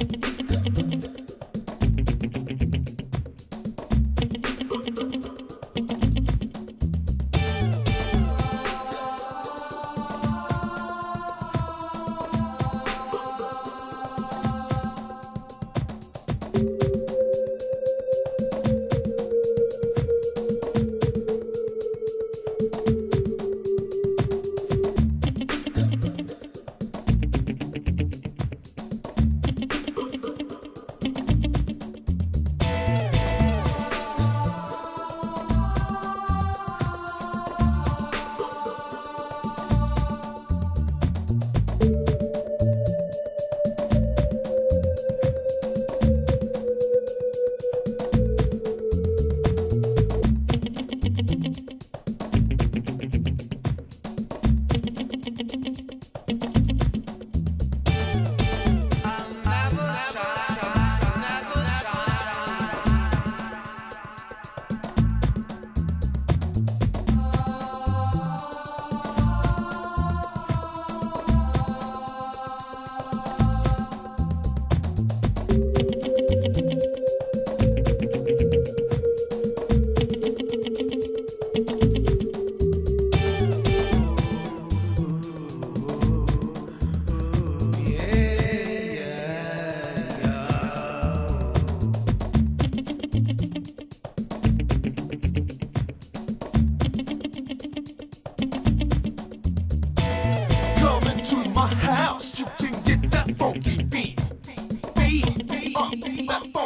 thank you to my house, you can get that funky beat. Beat, beat, uh, that funky